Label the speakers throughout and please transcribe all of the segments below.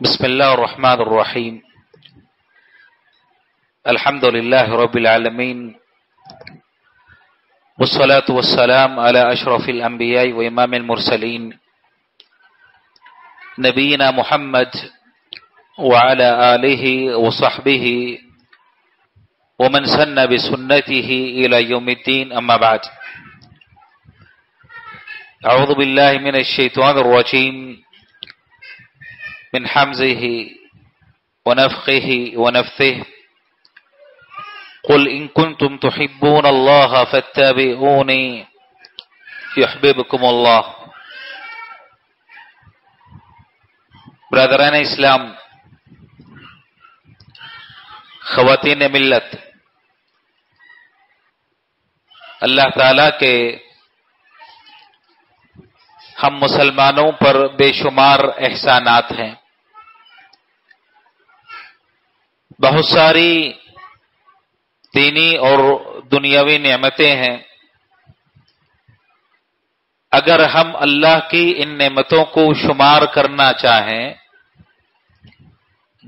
Speaker 1: بسم الله الرحمن الرحيم. الحمد لله رب العالمين والصلاة والسلام على أشرف الأنبياء وإمام المرسلين نبينا محمد وعلى آله وصحبه ومن سن بسنته إلى يوم الدين أما بعد. أعوذ بالله من الشيطان الرجيم. من حمزه ونفخه ونفثه. قل إن كنتم تحبون الله فاتبعوني يحببكم الله. برادران اسلام خواتین ملت اللہ تعالی کے ہم مسلمانوں پر بے شمار احسانات ہیں بہت ساری دینی اور دنیاوی نعمتیں ہیں۔ اگر ہم اللہ کی ان نعمتوں کو شمار کرنا چاہیں،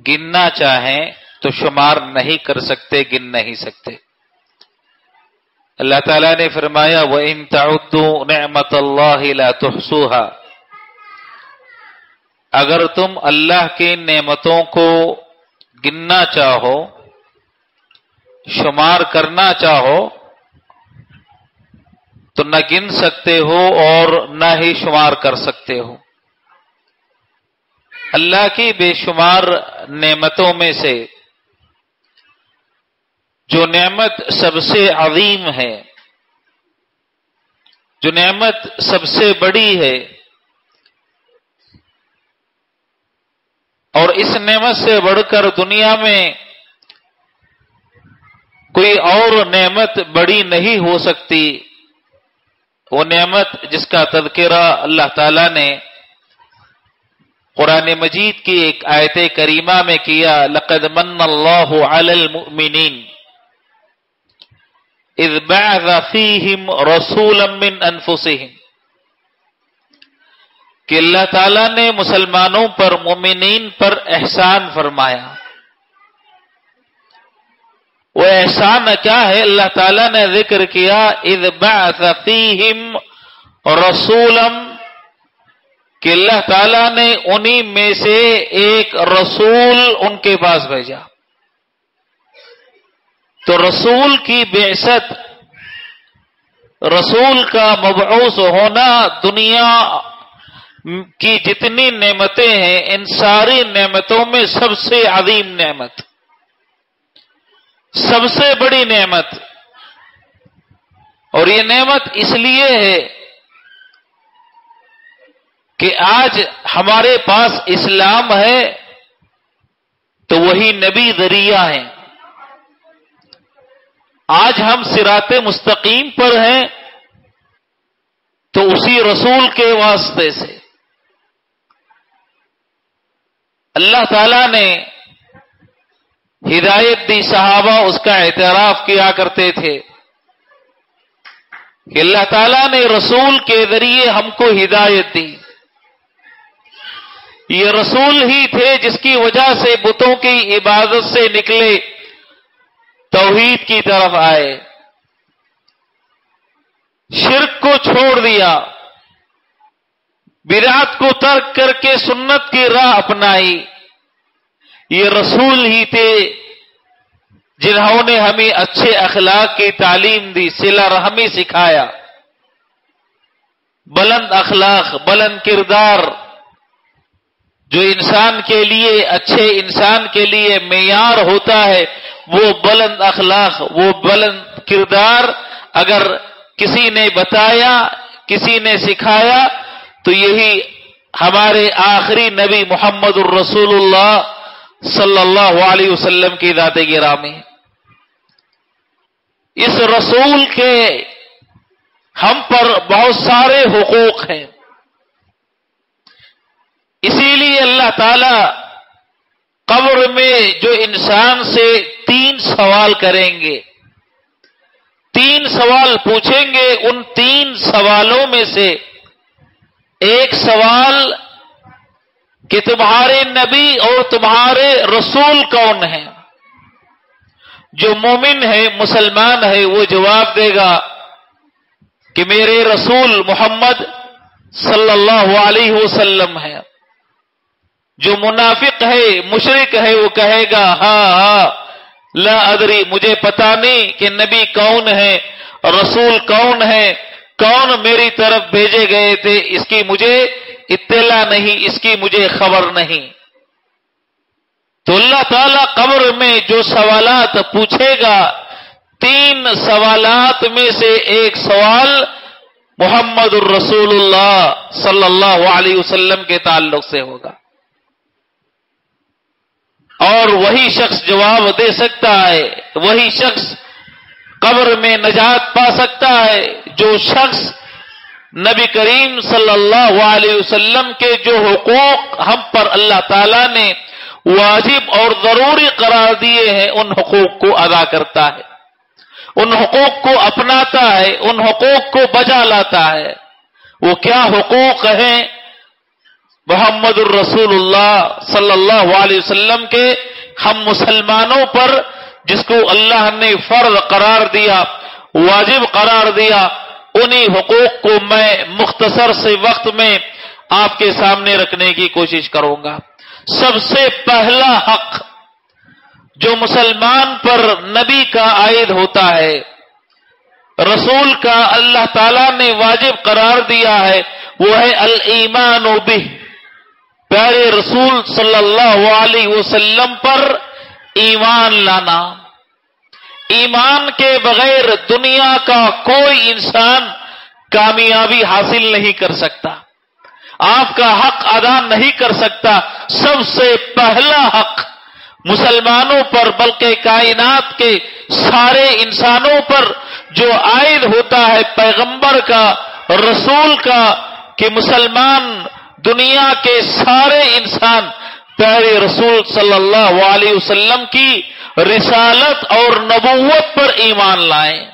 Speaker 1: گننا چاہیں، تو شمار نہیں کر سکتے، گن نہیں سکتے۔ اللہ تعالیٰ نے فرمایا وہ ان نعمت اللہ لا اگر تم اللہ کی نعمتوں کو گننا چاہو، شمار کرنا چاہو، تو نہ گن سکتے ہو اور نہ ہی شمار کر سکتے ہو۔ اللہ کی بے شمار نعمتوں میں سے جو نعمت سب سے عظیم ہے، جو نعمت سب سے بڑی ہے اور اس نعمت سے بڑھ کر دنیا میں کوئی اور نعمت بڑی نہیں ہو سکتی۔ وہ نعمت جس کا تذکرہ اللہ تعالی نے قرآن مجید کی ایک آیت کریمہ میں کیا، لقد من اللہ علی المؤمنین۔ اذ بعث فیہم رسولا من انفسہم۔ کہ اللہ تعالیٰ نے مسلمانوں پر، مومنین پر احسان فرمایا۔ وہ احسان کیا ہے؟ اللہ تعالیٰ نے ذکر کیا، اذ بعث فیہم رسولم کہ اللہ تعالیٰ نے انہی میں سے ایک رسول ان کے پاس بھیجا۔ تو رسول کی بعثت، رسول کا مبعوث ہونا دنیا کی جتنی نعمتیں ہیں، ان ساری نعمتوں میں سب سے عظیم نعمت۔ سب سے بڑی نعمت۔ اور یہ نعمت اس لیے ہے کہ آج ہمارے پاس اسلام ہے تو وہی نبی ذریعہ ہیں۔ آج ہم سرات مستقیم پر ہیں تو اسی رسول کے واسطے سے۔ اللہ تعالی نے ہدایت دی، صحابہ اس کا اعتراف کیا کرتے تھے کہ اللہ تعالیٰ نے رسول کے ذریعے ہم کو ہدایت دی۔ یہ رسول ہی تھے جس کی وجہ سے بتوں کی عبادت سے نکلے، توحید کی طرف آئے۔ شرک کو چھوڑ دیا۔ برات کو ترک کر کے سنت کی راہ اپنائی۔ یہ رسول ہی تھے جنہوں نے ہمیں اچھے اخلاق کی تعلیم دی سلا رحمی سکھایا۔ بلند اخلاق، بلند کردار۔ جو انسان کے لیے، اچھے انسان کے لیے معیار ہوتا ہے، وہ بلند اخلاق، وہ بلند کردار۔ اگر کسی نے بتایا، کسی نے سکھایا تو یہی ہمارے آخری نبی محمد الرسول اللہ صلی اللہ علیہ وسلم کی ذات گرامی۔ اس رسول کے ہم پر بہت سارے حقوق ہیں۔ اسی لیے اللہ تعالی قبر میں جو انسان سے تین سوال کریں گے، تین سوال پوچھیں گے، ان تین سوالوں میں سے ایک سوال کہ تمہارے نبی اور تمہارے رسول کون ہیں؟ جو مومن ہے، مسلمان ہے، وہ جواب دے گا کہ میرے رسول محمد صلی اللہ علیہ وسلم ہے جو منافق ہے مشرق ہے، وہ کہے گا ہاں ہاں لا ادری، مجھے پتا نہیں کہ نبی کون ہے، رسول کون ہے۔ کون میری طرف بھیجے گئے تھے اس کی مجھے اطلاع نہیں، اس کی مجھے خبر نہیں۔ تو اللہ تعالی قبر میں جو سوالات پوچھے گا، تین سوالات میں سے ایک سوال محمد الرسول اللہ صلی اللہ علیہ وسلم کے تعلق سے ہوگا۔ اور وہی شخص جواب دے سکتا ہے، وہی شخص قبر میں نجات پا سکتا ہے، جو شخص نبی کریم صلی اللہ علیہ وسلم کے جو حقوق ہم پر اللہ تعالی نے واجب اور ضروری قرار دیے ہیں، ان حقوق کو ادا کرتا ہے۔ ان حقوق کو اپناتا ہے، ان حقوق کو بجا لاتا ہے۔ وہ کیا حقوق ہیں؟ محمد الرسول اللہ صلی اللہ علیہ وسلم کے، ہم مسلمانوں پر جس کو اللہ نے فرض قرار دیا، واجب قرار دیا، انہی حقوق کو میں مختصر سے وقت میں آپ کے سامنے رکھنے کی کوشش کروں گا۔ سب سے پہلا حق جو مسلمان پر نبی کا عائد ہوتا ہے، رسول کا اللہ تعالی نے واجب قرار دیا ہے، وہ ہے المان و بہ۔ پیارے رسول صلی اللہ علیہ وسلم پر ایمان لانا۔ ایمان کے بغیر دنیا کا کوئی انسان کامیابی حاصل نہیں کر سکتا۔ آپ کا حق ادا نہیں کر سکتا۔ سب سے پہلا حق مسلمانوں پر، بلکہ کائنات کے سارے انسانوں پر جو عائد ہوتا ہے پیغمبر کا، رسول کا، کہ مسلمان دنیا کے سارے انسان پیارے رسول صلی اللہ علیہ وسلم کی رسالت اور نبوت پر ایمان لائیں۔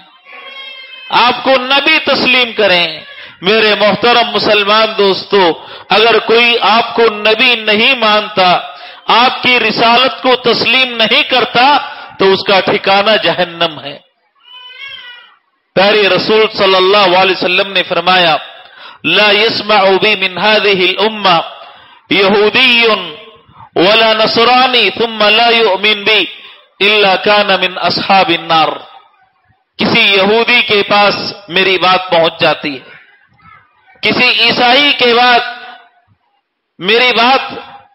Speaker 1: آپ کو نبی تسلیم کریں۔ میرے محترم مسلمان دوستو، اگر کوئی آپ کو نبی نہیں مانتا، آپ کی رسالت کو تسلیم نہیں کرتا، تو اس کا ٹھکانہ جہنم ہے۔ پیاری رسول صلی اللہ علیہ وسلم نے فرمایا، لا يسمع بي من هذه الامه يهودي ولا نصراني ثم لا يؤمن بي الا كان من اصحاب النار۔ کسی یہودی کے پاس میری بات پہنچ جاتی ہے۔ کسی عیسائی کے بعد میری بات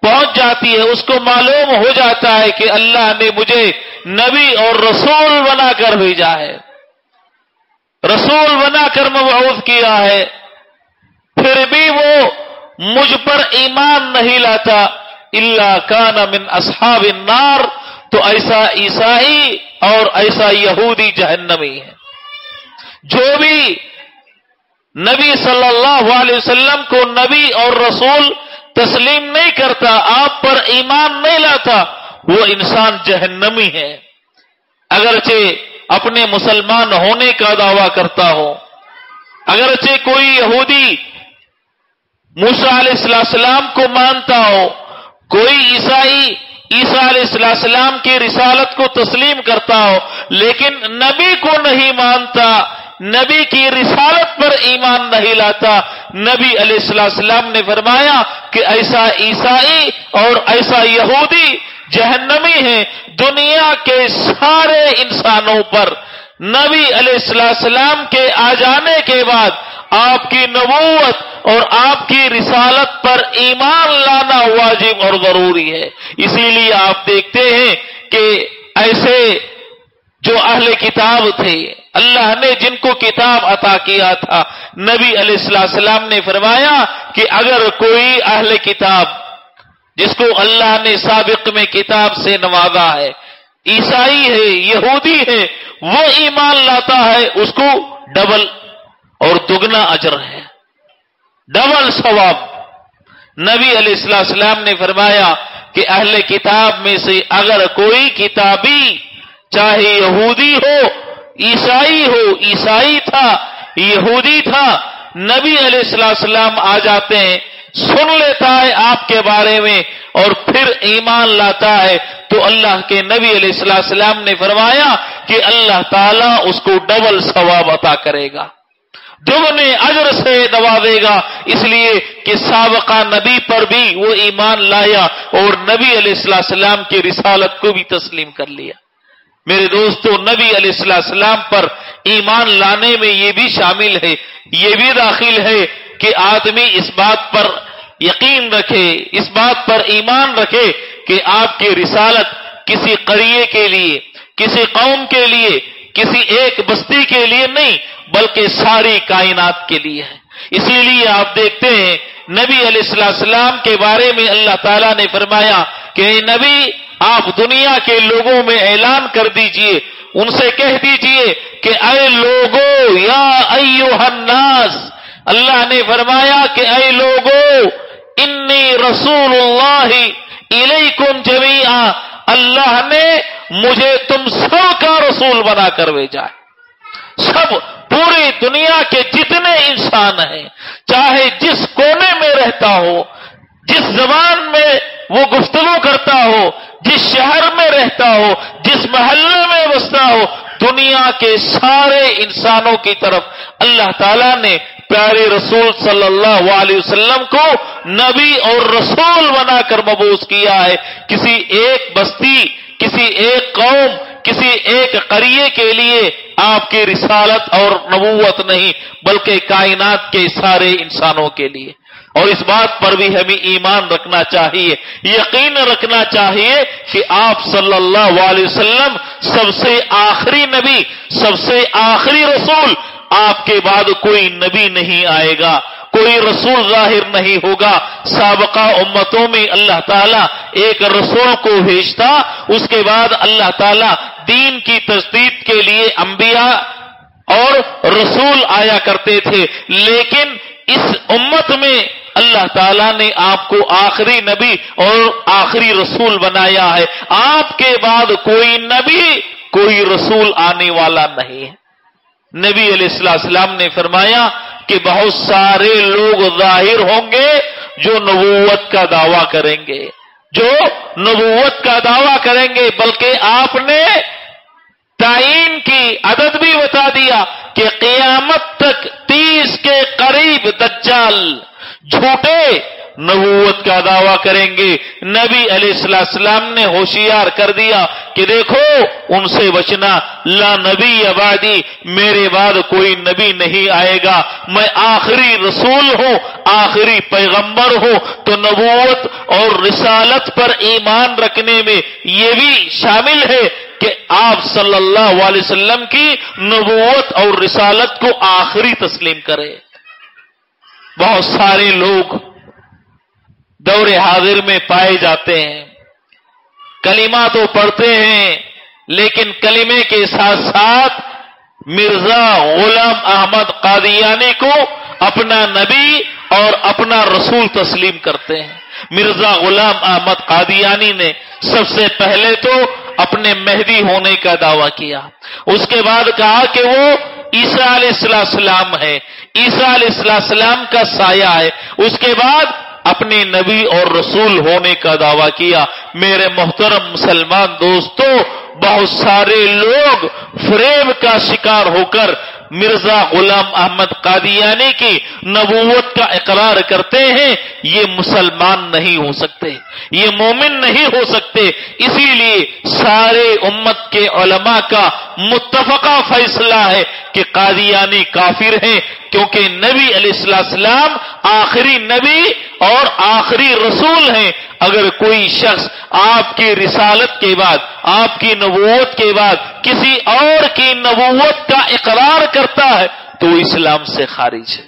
Speaker 1: پہنچ جاتی ہے۔ اس کو معلوم ہو جاتا ہے کہ اللہ نے مجھے نبی اور رسول بنا کر بھیجا ہے۔ رسول بنا کر مبعوث کیا ہے۔ پھر بھی وہ مجھ پر ایمان نہیں لاتا۔ اللہ کان من اصحاب النار، تو ایسا عیسائی اور ایسا یہودی جہنمی ہے۔ جو بھی نبی صلی اللہ علیہ وسلم کو نبی اور رسول تسلیم نہیں کرتا، آپ پر ایمان نہیں لاتا، وہ انسان جہنمی ہے۔ اگرچہ اپنے مسلمان ہونے کا دعویٰ کرتا ہو، اگرچہ کوئی یہودی موسا علیہ السلام کو مانتا ہو کوئی عیسائی عیسیٰ علیہ السلام کی رسالت کو تسلیم کرتا ہو، لیکن نبی کو نہیں مانتا، نبی کی رسالت پر ایمان نہیں لاتا۔ نبی علیہ السلام نے فرمایا کہ ایسا عیسائی اور ایسا یہودی جہنمی ہے دنیا کے سارے انسانوں پر۔ نبی علیہ السلام کے آ جانے کے بعد آپ کی نبوت اور آپ کی رسالت پر ایمان لانا واجب اور ضروری ہے۔ اسی لیے آپ دیکھتے ہیں کہ ایسے جو اہل کتاب تھے، اللہ نے جن کو کتاب عطا کیا تھا، نبی علیہ السلام نے فرمایا کہ اگر کوئی اہل کتاب جس کو اللہ نے سابق میں کتاب سے نوازا ہے عیسائی ہے، یہودی ہے، وہ ایمان لاتا ہے، اس کو ڈبل اور دگنا اجر ہے۔ ڈبل ثواب۔ نبی علیہ السلام نے فرمایا کہ اہل کتاب میں سے اگر کوئی کتابی چاہے یہودی ہو، عیسائی ہو، عیسائی تھا، یہودی تھا، نبی علیہ السلام آ جاتے ہیں سن لیتا ہے آپ کے بارے میں اور پھر ایمان لاتا ہے تو اللہ کے نبی علیہ السلام نے فرمایا کہ اللہ تعالیٰ اس کو ڈبل ثواب عطا کرے گا۔ دگنے اجر سے دے گا، اس لیے کہ سابقہ نبی پر بھی وہ ایمان لایا اور نبی علیہ السلام کی رسالت کو بھی تسلیم کر لیا۔ میرے دوستو، نبی علیہ السلام پر ایمان لانے میں یہ بھی شامل ہے، یہ بھی داخل ہے۔ کہ آدمی اس بات پر یقین رکھے، اس بات پر ایمان رکھے کہ آپ کی رسالت کسی قریے کے لیے، کسی قوم کے لیے، کسی ایک بستی کے لیے نہیں، بلکہ ساری کائنات کے لیے ہے۔ اسی لیے آپ دیکھتے ہیں، نبی علیہ السلام کے بارے میں اللہ تعالیٰ نے فرمایا کہ نبی، آپ دنیا کے لوگوں میں اعلان کر دیجیے، ان سے کہہ دیجیے کہ اے لوگو یا ایو الناس اللہ نے فرمایا کہ اے لوگو، انی رسول اللہ الیکم جمیعا، اللہ نے مجھے تم سب کا رسول بنا کر بھیجا ہے۔ سب پوری دنیا کے جتنے انسان ہیں، چاہے جس کونے میں رہتا ہو، جس زبان میں وہ گفتگو کرتا ہو، جس شہر میں رہتا ہو، جس محلے میں بستا ہو دنیا کے سارے انسانوں کی طرف اللہ تعالیٰ نے پیارے رسول صلی اللہ علیہ وسلم کو نبی اور رسول بنا کر مبوس کیا ہے۔ کسی ایک بستی، کسی ایک قوم، کسی ایک قریے کے لیے آپ کی رسالت اور نبوت نہیں، بلکہ کائنات کے سارے انسانوں کے لیے۔ اور اس بات پر بھی ہمیں ایمان رکھنا چاہیے، یقین رکھنا چاہیے کہ آپ صلی اللہ علیہ وسلم سب سے آخری نبی، سب سے آخری رسول آپ کے بعد کوئی نبی نہیں آئے گا، کوئی رسول ظاہر نہیں ہوگا۔ سابقہ امتوں میں اللہ تعالیٰ ایک رسول کو بھیجتا، اس کے بعد اللہ تعالیٰ دین کی تصدیق کے لیے انبیاء اور رسول آیا کرتے تھے۔ لیکن اس امت میں اللہ تعالیٰ نے آپ کو آخری نبی اور آخری رسول بنایا ہے۔ آپ کے بعد کوئی نبی، کوئی رسول آنے والا نہیں ہے۔ نبی علیہ السلام نے فرمایا کہ بہت سارے لوگ ظاہر ہوں گے جو نبوت کا دعویٰ کریں گے۔ جو نبوت کا دعویٰ کریں گے، بلکہ آپ نے تعین کی عدد بھی بتا دیا کہ قیامت تک تیس کے قریب دجال جھوٹے نبوت کا دعویٰ کریں گے۔ نبی علیہ السلام نے ہوشیار کر دیا کہ دیکھو، ان سے بچنا لا نبی آبادی میرے بعد کوئی نبی نہیں آئے گا۔ میں آخری رسول ہوں، آخری پیغمبر ہوں۔ تو نبوت اور رسالت پر ایمان رکھنے میں یہ بھی شامل ہے کہ آپ صلی اللہ علیہ وسلم کی نبوت اور رسالت کو آخری تسلیم کرے بہت سارے لوگ دور حاضر میں پائے جاتے ہیں۔ کلمہ تو پڑھتے ہیں، لیکن کلمے کے ساتھ ساتھ مرزا غلام احمد قادیانی کو اپنا نبی اور اپنا رسول تسلیم کرتے ہیں۔ مرزا غلام احمد قادیانی نے سب سے پہلے تو اپنے مہدی ہونے کا دعویٰ کیا۔ اس کے بعد کہا کہ وہ عیسیٰ علیہ السلام ہے۔ عیسیٰ علیہ السلام کا سایہ ہے۔ اس کے بعد اپنے نبی اور رسول ہونے کا دعویٰ کیا۔ میرے محترم مسلمان دوستوں بہت سارے لوگ فریب کا شکار ہو کر مرزا غلام احمد قادیانی کی نبوت کا اقرار کرتے ہیں، یہ مسلمان نہیں ہو سکتے، یہ مومن نہیں ہو سکتے۔ اسی لیے سارے امت کے علماء کا متفقہ فیصلہ ہے کہ قادیانی کافر ہیں، کیونکہ نبی علیہ السلام آخری نبی اور آخری رسول ہیں۔ اگر کوئی شخص آپ کی رسالت کے بعد، آپ کی نبوت کے بعد کسی اور کی نبوت کا اقرار کر کرتا ہے تو وہ اسلام سے خارج ہے۔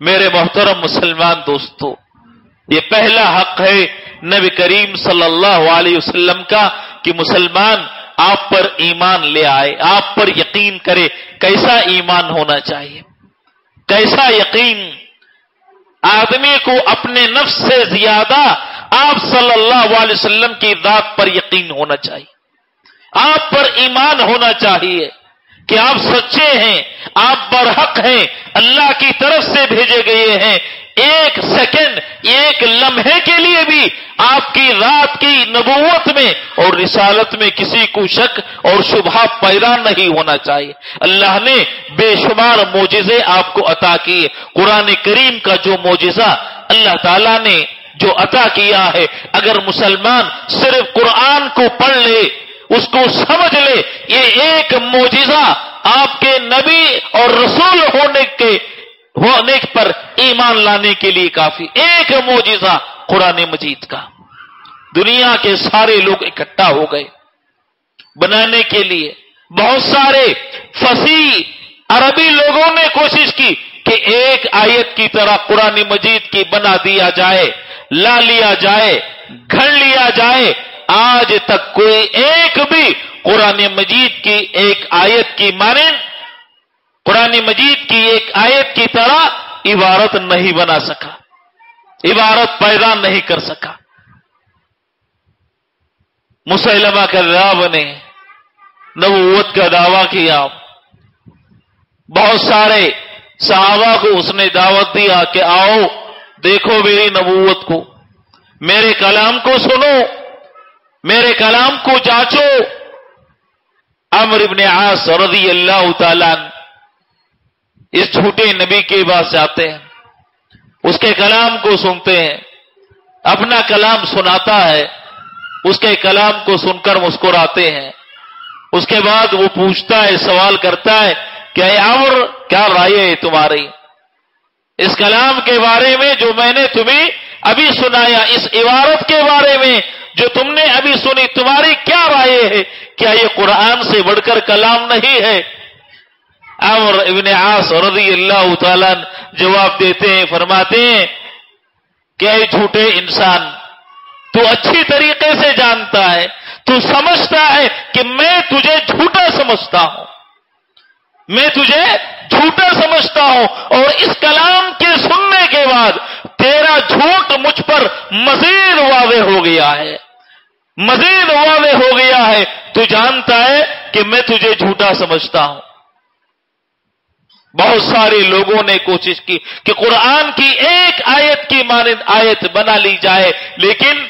Speaker 1: میرے محترم مسلمان دوستو، یہ پہلا حق ہے نبی کریم صلی اللہ علیہ وسلم کا کہ مسلمان آپ پر ایمان لے آئے، آپ پر یقین کرے کیسا ایمان ہونا چاہیے۔ کیسا یقین؟ آدمی کو اپنے نفس سے زیادہ آپ صلی اللہ علیہ وسلم کی ذات پر یقین ہونا چاہیے۔ آپ پر ایمان ہونا چاہیے۔ کہ آپ سچے ہیں، آپ برحق ہیں، اللہ کی طرف سے بھیجے گئے ہیں۔ ایک سیکنڈ، ایک لمحے کے لیے بھی آپ کی رات کی نبوت میں اور رسالت میں کسی کو شک اور شبہ پیدا نہیں ہونا چاہیے۔ اللہ نے بے شمار موجزے آپ کو عطا کیے۔ قرآن کریم کا جو موجزہ اللہ تعالیٰ نے جو عطا کیا ہے، اگر مسلمان صرف قرآن کو پڑھ لے اس کو سمجھ لے، یہ ایک موجزہ آپ کے نبی اور رسول ہونے کے ہونے پر ایمان لانے کے لیے کافی۔ ایک موجزہ قرآن مجید کا۔ دنیا کے سارے لوگ اکٹھا ہو گئے بنانے کے لیے۔ بہت سارے فصیح عربی لوگوں نے کوشش کی کہ ایک آیت کی طرح قرآن مجید کی بنا دیا جائے، لا لیا جائے، گھڑ لیا جائے آج تک کوئی ایک بھی قرآن مجید کی ایک آیت کی مانند، قرآن مجید کی ایک آیت کی طرح عبارت نہیں بنا سکا۔ عبارت پیدا نہیں کر سکا۔ مسلمہ کا راب نے نبوت کا دعویٰ کیا۔ بہت سارے صحابہ کو اس نے دعوت دیا کہ آؤ، دیکھو میری نبوت کو۔ میرے کلام کو سنو۔ میرے کلام کو جانچو۔ امر ابن عاص رضی اللہ تعالیٰ اس جھوٹے نبی کے بعد سے آتے ہیں۔ اس کے کلام کو سنتے ہیں۔ اپنا کلام سناتا ہے۔ اس کے کلام کو سن کر مسکراتے ہیں۔ اس کے بعد وہ پوچھتا ہے، سوال کرتا ہے کہ اور کیا رائے ہے تمہاری؟ اس کلام کے بارے میں جو میں نے تمہیں ابھی سنایا، اس عبارت کے بارے میں جو تم نے ابھی سنی، تمہاری کیا رائے ہے؟ کیا یہ قرآن سے بڑھ کر کلام نہیں ہے؟ اور ابن عاص رضی اللہ تعالی جواب دیتے ہیں، فرماتے ہیں، کہ اے جھوٹے انسان، تو اچھی طریقے سے جانتا ہے، تو سمجھتا ہے کہ میں تجھے جھوٹا سمجھتا ہوں۔ میں تجھے جھوٹا سمجھتا ہوں۔ اور اس کلام کے سننے کے بعد تیرا جھوٹ مجھ پر مزید واضح ہو گیا ہے۔ مزید واضح ہو گیا ہے۔ تو جانتا ہے کہ میں تجھے جھوٹا سمجھتا ہوں۔ بہت سارے لوگوں نے کوشش کی کہ قرآن کی ایک آیت کی مانند آیت بنا لی جائے، لیکن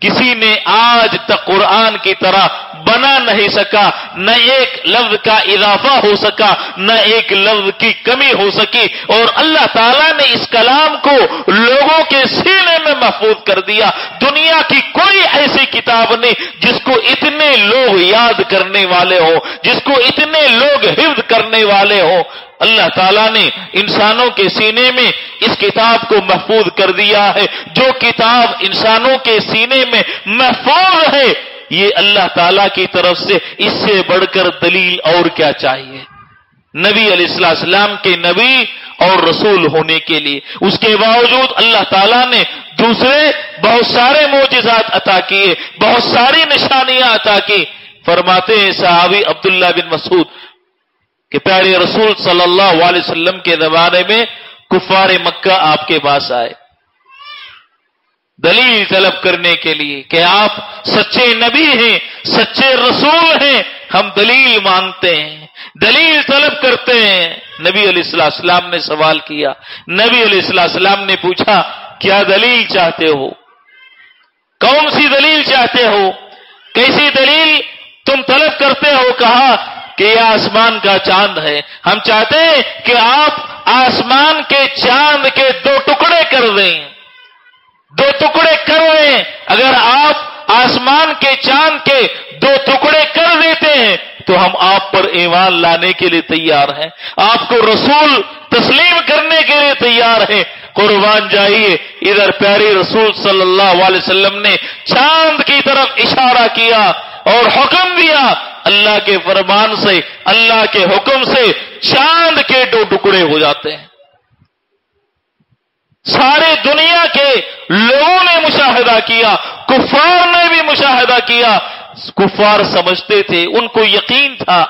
Speaker 1: کسی نے آج تک قرآن کی طرح بنا نہیں سکا، نہ ایک لفظ کا اضافہ ہو سکا، نہ ایک لفظ کی کمی ہو سکی۔ اور اللہ تعالیٰ نے اس کلام کو لوگوں کے سینے محفوظ کر دیا۔ دنیا کی کوئی ایسی کتاب نہیں جس کو اتنے لوگ یاد کرنے والے ہوں، جس کو اتنے لوگ حفظ کرنے والے ہوں۔ اللہ تعالیٰ نے انسانوں کے سینے میں اس کتاب کو محفوظ کر دیا ہے۔ جو کتاب انسانوں کے سینے میں محفوظ ہے، یہ اللہ تعالیٰ کی طرف سے اس سے بڑھ کر دلیل اور کیا چاہیے؟ نبی علیہ السلام کے نبی اور رسول ہونے کے لیے۔ اس کے باوجود اللہ تعالیٰ نے دوسرے بہت سارے موجزات عطا کیے، بہت ساری نشانیاں عطا کی۔ فرماتے ہیں صحابی عبداللہ بن مسعود کہ پیارے رسول صلی اللہ علیہ وسلم کے زمانے میں کفار مکہ آپ کے پاس آئے۔ دلیل طلب کرنے کے لیے کہ آپ سچے نبی ہیں، سچے رسول ہیں، ہم دلیل مانگتے ہیں۔ دلیل طلب کرتے ہیں۔ نبی علیہ السلام السلام نے سوال کیا۔ نبی علیہ السلام السلام نے پوچھا، کیا دلیل چاہتے ہو؟ کون سی دلیل چاہتے ہو؟ کیسی دلیل تم طلب کرتے ہو؟ کہا کہ یہ آسمان کا چاند ہے۔ ہم چاہتے ہیں کہ آپ آسمان کے چاند کے دو ٹکڑے کر دیں۔ دو ٹکڑے کر دیں۔ اگر آپ آسمان کے چاند کے دو ٹکڑے کر دیتے ہیں تو ہم آپ پر ایمان لانے کے لیے تیار ہیں۔ آپ کو رسول تسلیم کرنے کے لیے تیار ہیں۔ قربان جائیے۔ ادھر پیاری رسول صلی اللہ علیہ وسلم نے چاند کی طرف اشارہ کیا اور حکم دیا۔ اللہ کے فرمان سے، اللہ کے حکم سے چاند کے دو ٹکڑے ہو جاتے ہیں۔ سارے دنیا کے لوگوں نے مشاہدہ کیا، کفار نے بھی مشاہدہ کیا۔ کفار سمجھتے تھے، ان کو یقین تھا۔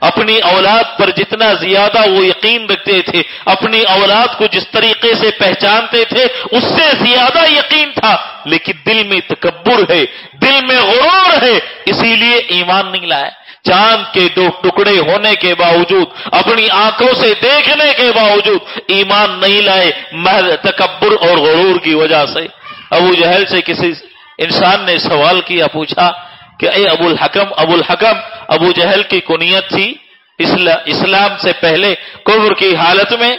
Speaker 1: اپنی اولاد پر جتنا زیادہ وہ یقین رکھتے تھے، اپنی اولاد کو جس طریقے سے پہچانتے تھے، اس سے زیادہ یقین تھا۔ لیکن دل میں تکبر ہے، دل میں غرور ہے، اسی لیے ایمان نہیں لائے۔ چاند کے دو ٹکڑے ہونے کے باوجود، اپنی آنکھوں سے دیکھنے کے باوجود ایمان نہیں لائے محض تکبر اور غرور کی وجہ سے۔ ابو جہل سے کسی انسان نے سوال کیا، پوچھا کہ اے ابو الحکم ابو الحکم، ابو جہل کی کنیت تھی اسلام سے پہلے کفر کی حالت میں،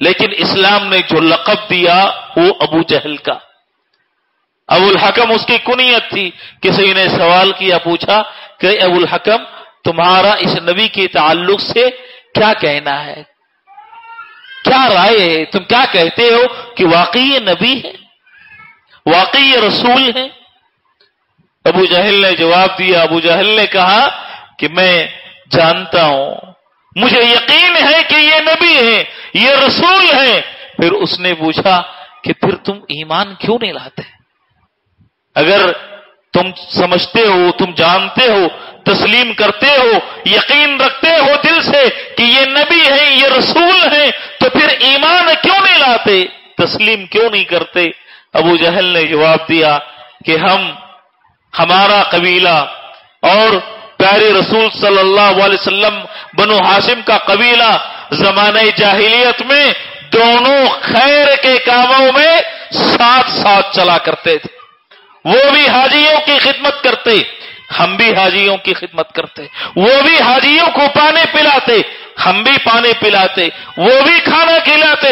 Speaker 1: لیکن اسلام نے جو لقب دیا وہ ابو جہل کا۔ ابو الحکم اس کی کنیت تھی۔ کسی نے سوال کیا، پوچھا کہ ابو الحکم تمہارا اس نبی کے تعلق سے کیا کہنا ہے؟ کیا رائے ہے؟ تم کیا کہتے ہو کہ واقعی یہ نبی ہے؟ واقعی رسول ہے؟ ابو جہل نے جواب دیا، ابو جہل نے کہا کہ میں جانتا ہوں۔ مجھے یقین ہے کہ یہ نبی ہے، یہ رسول ہے۔ پھر اس نے پوچھا کہ پھر تم ایمان کیوں نہیں لاتے؟ اگر تم سمجھتے ہو، تم جانتے ہو، تسلیم کرتے ہو، یقین رکھتے ہو دل سے کہ یہ نبی ہے یہ رسول ہے تو پھر ایمان کیوں نہیں لاتے؟ تسلیم کیوں نہیں کرتے؟ ابو جہل نے جواب دیا کہ ہم، ہمارا قبیلہ اور پیارے رسول صلی اللہ علیہ وسلم، بنو ہاشم کا قبیلہ زمانہ جاہلیت میں دونوں خیر کے کاموں میں ساتھ ساتھ چلا کرتے تھے۔ وہ بھی حاجیوں کی خدمت کرتے، ہم بھی حاجیوں کی خدمت کرتے، وہ بھی حاجیوں کو پانے پلاتے، ہم بھی پانی پلاتے، وہ بھی کھانا کھلاتے،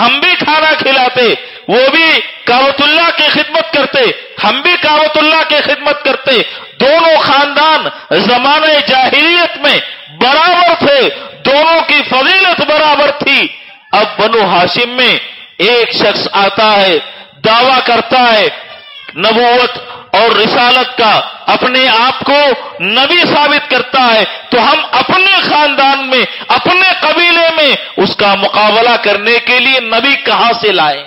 Speaker 1: ہم بھی کھانا کھلاتے، وہ بھی کاوت اللہ کی خدمت کرتے، ہم بھی کاوت اللہ کی خدمت کرتے۔ دونوں خاندان زمانے جاہریت میں برابر تھے، دونوں کی فضیلت برابر تھی۔ اب بنو ہاشم میں ایک شخص آتا ہے، دعویٰ کرتا ہے نبوت اور رسالت کا اپنے آپ کو نبی ثابت کرتا ہے، تو ہم اپنے خاندان میں، اپنے قبیلے میں اس کا مقابلہ کرنے کے لیے نبی کہاں سے لائے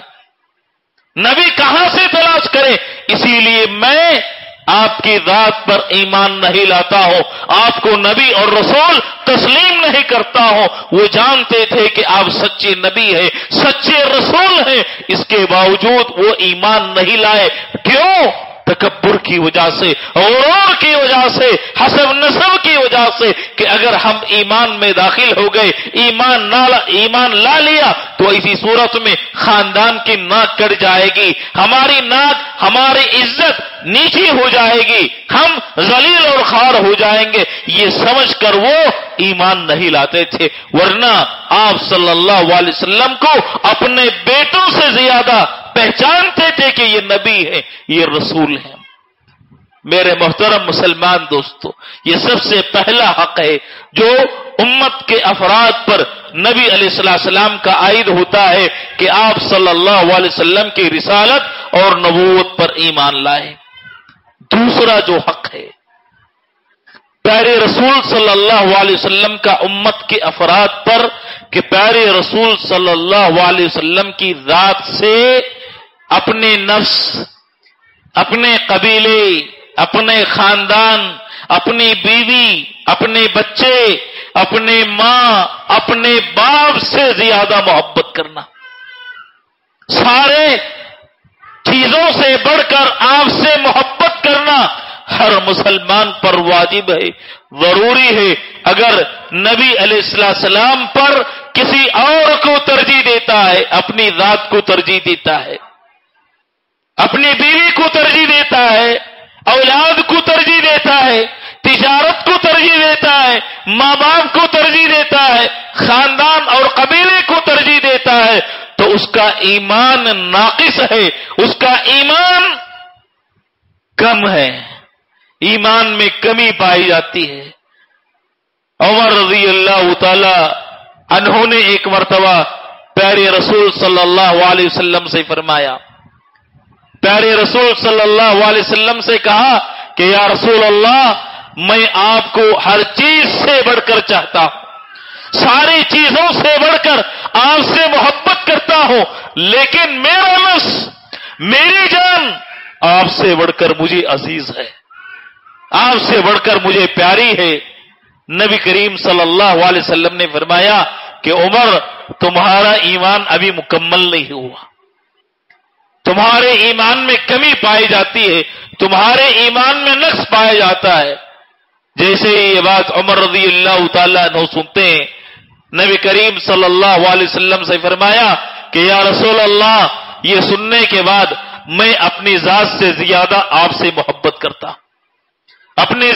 Speaker 1: نبی کہاں سے تلاش کرے اسی لیے میں آپ کی ذات پر ایمان نہیں لاتا ہوں آپ کو نبی اور رسول تسلیم نہیں کرتا ہوں وہ جانتے تھے کہ آپ سچے نبی ہیں، سچے رسول ہیں۔ اس کے باوجود وہ ایمان نہیں لائے۔ کیوں؟ تکبر کی وجہ سے، غرور کی وجہ سے، حسب نصب کی وجہ سے کہ اگر ہم ایمان میں داخل ہو گئے، ایمان ایمان لا لیا، تو اسی صورت میں خاندان کی ناک کٹ جائے گی، ہماری ناک، ہماری عزت نیچی ہو جائے گی، ہم ذلیل اور خار ہو جائیں گے۔ یہ سمجھ کر وہ ایمان نہیں لاتے تھے۔ ورنہ آپ صلی اللہ علیہ وسلم کو اپنے بیٹوں سے زیادہ پہچانتے تھے کہ یہ نبی ہے یہ رسول ہے میرے محترم مسلمان دوستو، یہ سب سے پہلا حق ہے جو امت کے افراد پر نبی علیہ السلام کا عائد ہوتا ہے کہ آپ صلی اللہ علیہ وسلم کی رسالت اور نبوت پر ایمان لائے۔ دوسرا جو حق ہے، پیارے رسول صلی اللہ علیہ وسلم کا امت کے افراد پر کہ پیارے رسول صلی اللہ علیہ وسلم کی ذات سے اپنے نفس، اپنے قبیلے، اپنے خاندان، اپنی بیوی، اپنے بچے، اپنے ماں، اپنے باپ سے زیادہ محبت کرنا۔ سارے چیزوں سے بڑھ کر آپ سے محبت کرنا ہر مسلمان پر واجب ہے، ضروری ہے۔ اگر نبی علیہ السلام پر کسی اور کو ترجیح دیتا ہے، اپنی ذات کو ترجیح دیتا ہے۔ اپنی بیوی کو ترجیح دیتا ہے، اولاد کو ترجیح دیتا ہے، تجارت کو ترجیح دیتا ہے، ماں باپ کو ترجیح دیتا ہے، خاندان اور قبیلے کو ترجیح دیتا ہے۔ تو اس کا ایمان ناقص ہے، اس کا ایمان کم ہے۔ ایمان میں کمی پائی جاتی ہے۔ عمر رضی اللہ تعالی انہوں نے ایک مرتبہ پیارے رسول صلی اللہ علیہ وسلم سے فرمایا پیارے رسول صلی اللہ علیہ وسلم سے کہا کہ یا رسول اللہ، میں آپ کو ہر چیز سے بڑھ کر چاہتا ہوں۔ ساری چیزوں سے بڑھ کر آپ سے محبت کرتا ہوں۔ لیکن میرا نس میری جان آپ سے بڑھ کر مجھے عزیز ہے۔ آپ سے بڑھ کر مجھے پیاری ہے۔ نبی کریم صلی اللہ علیہ وسلم نے فرمایا کہ عمر، تمہارا ایمان ابھی مکمل نہیں ہوا۔ تمہارے ایمان میں کمی پائی جاتی ہے، تمہارے ایمان میں نقص پایا جاتا ہے۔ جیسے ہی یہ بات عمر رضی اللہ تعالیٰ نو سنتے ہیں، نبی کریم صلی اللہ علیہ وسلم سے فرمایا کہ یا رسول اللہ، یہ سننے کے بعد میں اپنی ذات سے زیادہ آپ سے محبت کرتا اپنی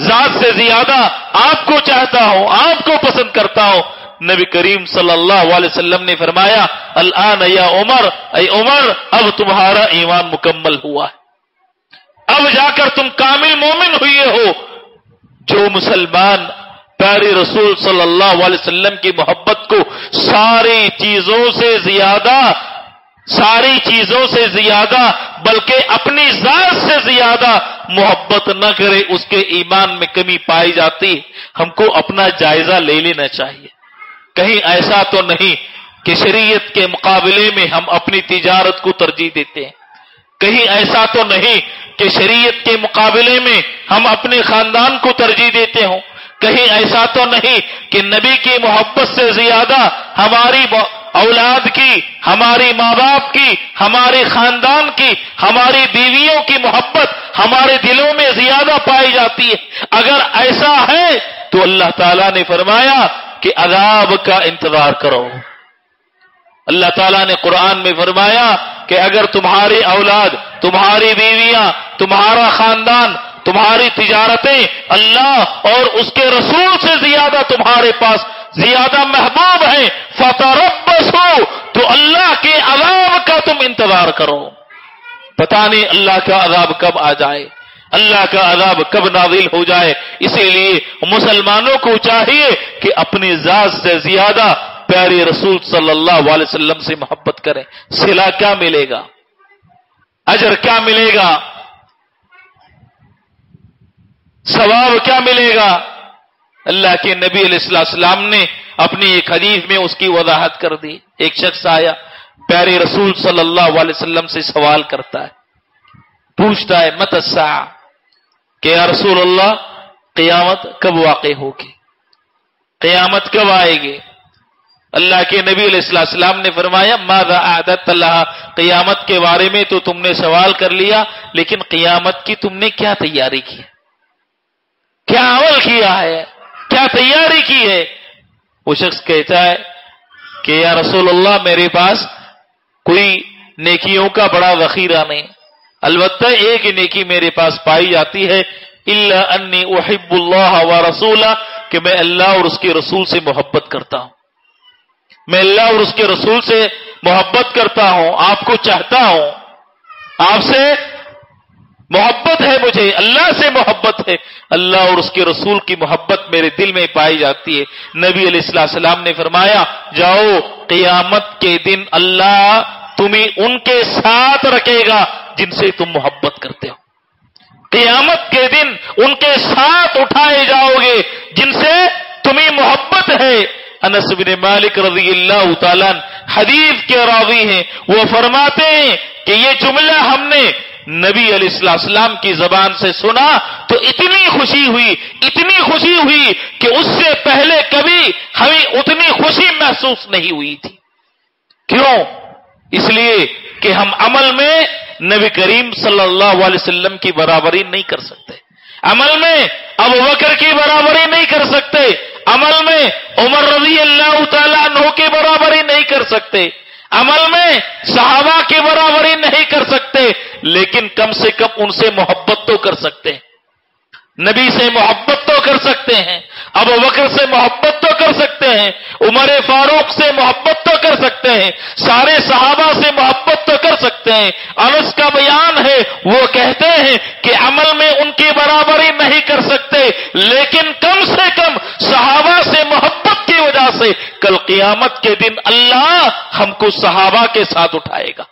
Speaker 1: ذات سے زیادہ آپ کو چاہتا ہوں، آپ کو پسند کرتا ہوں۔ نبی کریم صلی اللہ علیہ وسلم نے فرمایا الان یا عمر، اے عمر، اب تمہارا ایمان مکمل ہوا ہے۔ اب جا کر تم کامل مومن ہوئے ہو۔ جو مسلمان پیاری رسول صلی اللہ علیہ وسلم کی محبت کو ساری چیزوں سے زیادہ، ساری چیزوں سے زیادہ، بلکہ اپنی ذات سے زیادہ محبت نہ کرے، اس کے ایمان میں کمی پائی جاتی ہم کو اپنا جائزہ لے لینا چاہیے۔ کہیں ایسا تو نہیں کہ شریعت کے مقابلے میں ہم اپنی تجارت کو ترجیح دیتے ہیں۔ کہیں ایسا تو نہیں کہ شریعت کے مقابلے میں ہم اپنے خاندان کو ترجیح دیتے ہوں۔ کہیں ایسا تو نہیں کہ نبی کی محبت سے زیادہ ہماری اولاد کی، ہماری ماں باپ کی ہمارے خاندان کی، ہماری بیویوں کی محبت ہمارے دلوں میں زیادہ پائی جاتی ہے۔ اگر ایسا ہے تو اللہ تعالیٰ نے فرمایا کہ عذاب کا انتظار کرو۔ اللہ تعالیٰ نے قرآن میں فرمایا کہ اگر تمہاری اولاد، تمہاری بیویاں، تمہارا خاندان، تمہاری تجارتیں اللہ اور اس کے رسول سے زیادہ تمہارے پاس زیادہ محبوب ہیں فتح تو اللہ کے عذاب کا تم انتظار کرو۔ پتا نہیں اللہ کا عذاب کب آ جائے۔ اللہ کا عذاب کب نازل ہو جائے؟ اسی لیے مسلمانوں کو چاہیے کہ اپنی ذات سے زیادہ پیارے رسول صلی اللہ علیہ وسلم سے محبت کریں۔ سلا کیا ملے گا؟ اجر کیا ملے گا؟ ثواب کیا ملے گا؟ اللہ کے نبی علیہ السلام نے اپنی ایک حدیث میں اس کی وضاحت کر دی۔ ایک شخص آیا، پیارے رسول صلی اللہ علیہ وسلم سے سوال کرتا ہے، پوچھتا ہے، مت کہ یا رسول اللہ، قیامت کب واقع ہوگی؟ قیامت کب آئے گی؟ اللہ کے نبی علیہ السلام نے فرمایا، ماذا عادت اللہ قیامت کے بارے میں تو تم نے سوال کر لیا، لیکن قیامت کی تم نے کیا تیاری کی؟ کیا عمل کیا ہے؟ کیا تیاری کی ہے؟ وہ شخص کہتا ہے کہ، یا رسول اللہ، میرے پاس کوئی نیکیوں کا بڑا وخیرہ نہیں البتہ ایک نیکی میرے پاس پائی جاتی ہے اللہ انی احب اللہ و رسول کہ میں اللہ اور اس کے رسول سے محبت کرتا ہوں۔ میں اللہ اور اس کے رسول سے محبت کرتا ہوں، آپ کو چاہتا ہوں۔ آپ سے محبت ہے مجھے، اللہ سے محبت ہے۔ اللہ اور اس کے رسول کی محبت میرے دل میں پائی جاتی ہے۔ نبی علیہ السلام نے فرمایا، جاؤ، قیامت کے دن اللہ تمہیں ان کے ساتھ رکھے گا۔ جن سے تم محبت کرتے ہو۔ قیامت کے دن ان کے ساتھ اٹھائے جاؤ گے جن سے تمہیں محبت ہے۔ انس بن مالک رضی اللہ تعالیٰ حدیث کے راوی ہیں۔ وہ فرماتے ہیں کہ یہ جملہ ہم نے نبی علیہ السلام کی زبان سے سنا تو اتنی خوشی ہوئی، اتنی خوشی ہوئی کہ اس سے پہلے کبھی ہمیں اتنی خوشی محسوس نہیں ہوئی تھی۔ کیوں؟ اس لیے کہ ہم عمل میں نبی کریم صلی اللہ علیہ وسلم کی برابری نہیں کر سکتے۔ عمل میں اب وکر کی برابری نہیں کر سکتے۔ عمل میں عمر رضی اللہ تعالیٰ نو کی برابری نہیں کر سکتے۔ عمل میں صحابہ کی برابری نہیں کر سکتے، لیکن کم سے کم ان سے محبت تو کر سکتے ہیں۔ نبی سے محبت تو کر سکتے ہیں، ابو بکر سے محبت تو کر سکتے ہیں، عمر فاروق سے محبت تو کر سکتے ہیں، سارے صحابہ سے محبت تو کر سکتے ہیں۔ انس کا بیان ہے، وہ کہتے ہیں کہ عمل میں ان کی برابری نہیں کر سکتے، لیکن کم سے کم صحابہ سے محبت کی وجہ سے کل قیامت کے دن اللہ ہم کو صحابہ کے ساتھ اٹھائے گا۔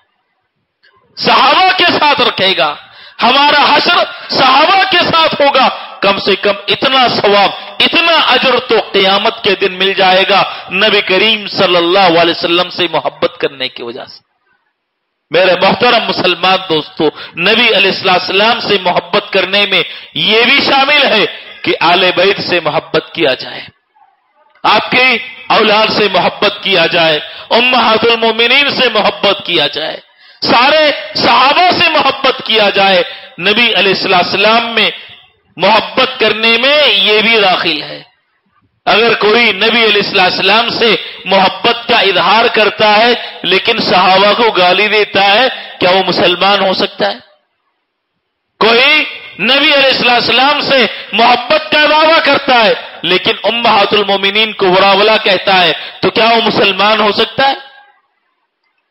Speaker 1: صحابہ کے ساتھ رکھے گا۔ ہمارا حشر صحابہ کے ساتھ ہوگا۔ کم سے کم اتنا ثواب، اتنا اجر تو قیامت کے دن مل جائے گا۔ نبی کریم صلی اللہ علیہ وسلم سے محبت کرنے کی وجہ سے۔ میرے محترم مسلمان دوستو، نبی علیہ السلام سے محبت کرنے میں یہ بھی شامل ہے کہ آل بیت سے محبت کیا جائے۔ آپ کی اولاد سے محبت کیا جائے، امہات المومنین سے محبت کیا جائے۔ سارے صحابہ سے محبت کیا جائے، نبی علیہ السلام میں محبت کرنے میں یہ بھی داخل ہے۔ اگر کوئی نبی علیہ السلام سے محبت کا اظہار کرتا ہے، لیکن صحابہ کو گالی دیتا ہے، کیا وہ مسلمان ہو سکتا ہے؟ کوئی نبی علیہ السلام سے محبت کا دعویٰ کرتا ہے، لیکن امہات المومنین کو براولا کہتا ہے، تو کیا وہ مسلمان ہو سکتا ہے؟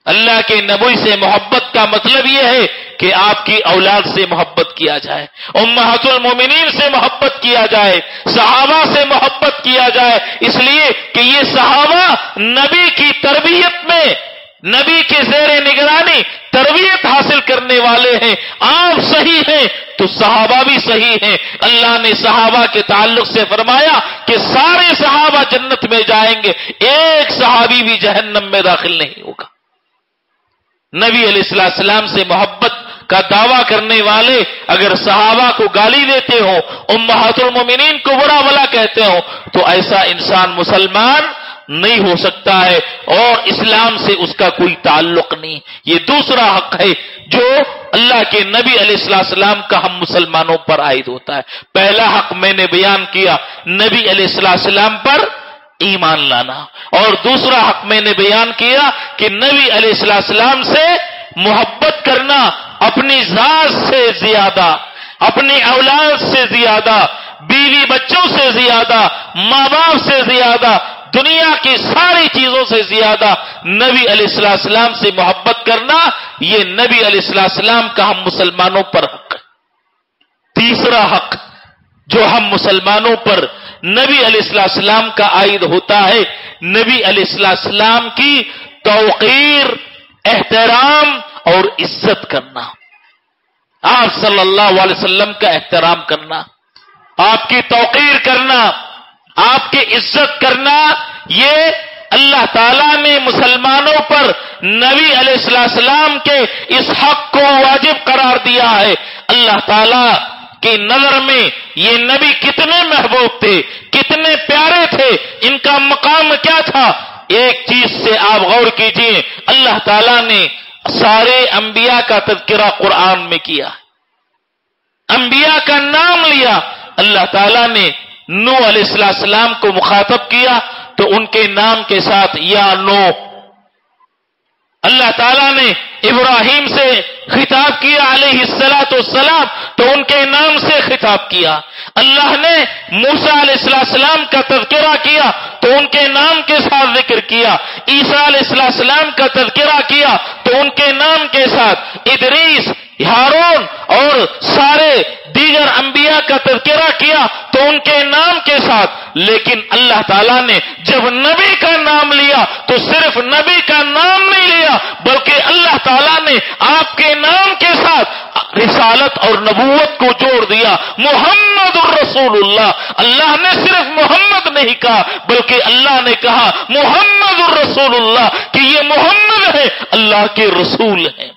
Speaker 1: اللہ کے نبوی سے محبت کا مطلب یہ ہے کہ آپ کی اولاد سے محبت کیا جائے، امہات المومنین سے محبت کیا جائے، صحابہ سے محبت کیا جائے۔ اس لیے کہ یہ صحابہ نبی کی تربیت میں، نبی کے زیر نگرانی تربیت حاصل کرنے والے ہیں۔ آپ صحیح ہیں تو صحابہ بھی صحیح ہیں۔ اللہ نے صحابہ کے تعلق سے فرمایا کہ سارے صحابہ جنت میں جائیں گے، ایک صحابی بھی جہنم میں داخل نہیں ہوگا۔ نبی علیہ السلام سے محبت کا دعویٰ کرنے والے اگر صحابہ کو گالی دیتے ہو امہات المومنین کو برا بلا کہتے ہو تو ایسا انسان مسلمان نہیں ہو سکتا ہے اور اسلام سے اس کا کوئی تعلق نہیں۔ یہ دوسرا حق ہے جو اللہ کے نبی علیہ السلام کا ہم مسلمانوں پر عائد ہوتا ہے۔ پہلا حق میں نے بیان کیا، نبی علیہ السلام پر ایمان لانا۔ اور دوسرا حق میں نے بیان کیا کہ نبی علیہ السلام سے محبت کرنا اپنی ذات سے زیادہ، اپنی اولاد سے زیادہ، بیوی بچوں سے زیادہ، ماں باپ سے زیادہ، دنیا کی ساری چیزوں سے زیادہ نبی علیہ السلام سے محبت کرنا، یہ نبی علیہ السلام کا ہم مسلمانوں پر حق ہے۔ تیسرا حق جو ہم مسلمانوں پر نبی علیہ السلام کا عائد ہوتا ہے، نبی علیہ السلام کی توقیر، احترام اور عزت کرنا۔ آپ صلی اللہ علیہ وسلم کا احترام کرنا، آپ کی توقیر کرنا، آپ کی عزت کرنا، یہ اللہ تعالیٰ نے مسلمانوں پر نبی علیہ السلام کے اس حق کو واجب قرار دیا ہے۔ اللہ تعالیٰ کی نظر میں یہ نبی کتنے محبوب تھے، کتنے پیارے تھے، ان کا مقام کیا تھا؟ ایک چیز سے آپ غور کیجیے، اللہ تعالیٰ نے سارے انبیاء کا تذکرہ قرآن میں کیا۔ انبیاء کا نام لیا، اللہ تعالیٰ نے نو علیہ السلام کو مخاطب کیا، تو ان کے نام کے ساتھ یا نو اللہ تعالیٰ نے ابراہیم سے خطاب کیا علیہ السلاۃ والسلام تو ان کے نام سے خطاب کیا۔ اللہ نے موسا علیہ السلام کا تذکرہ کیا تو ان کے نام کے ساتھ ذکر کیا۔ عیسیٰ علیہ السلام کا تذکرہ کیا تو ان کے نام کے ساتھ۔ ادریس ہارون اور سارے دیگر انبیاء کا تذکرہ کیا تو ان کے نام کے ساتھ، لیکن اللہ تعالیٰ نے جب نبی کا نام لیا تو صرف نبی کا نام نہیں لیا، بلکہ اللہ تعالیٰ نے آپ کے نام کے ساتھ رسالت اور نبوت کو جوڑ دیا۔ محمد الرسول اللہ اللہ نے صرف محمد نہیں کہا، بلکہ اللہ نے کہا، محمد الرسول اللہ کہ یہ محمد ہے، اللہ کے رسول ہیں۔